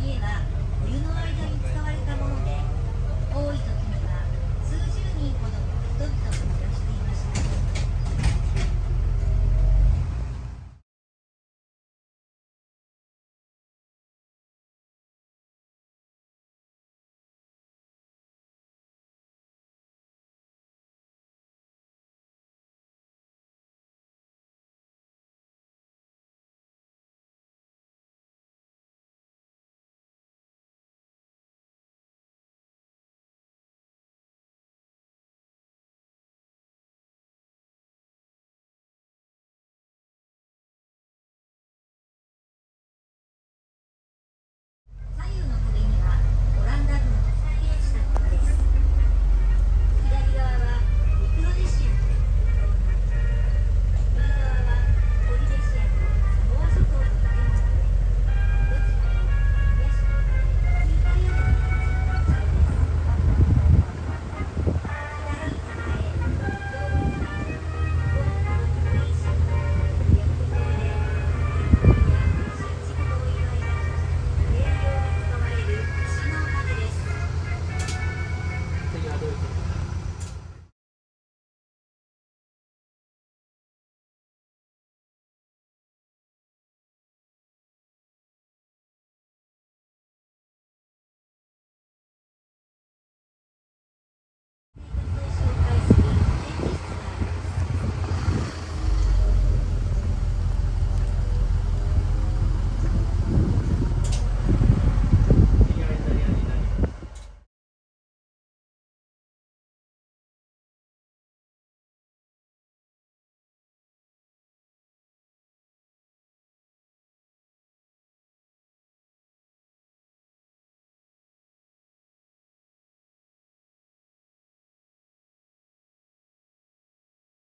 家は冬の間に使われたもので多い時には数十人ほどの人々が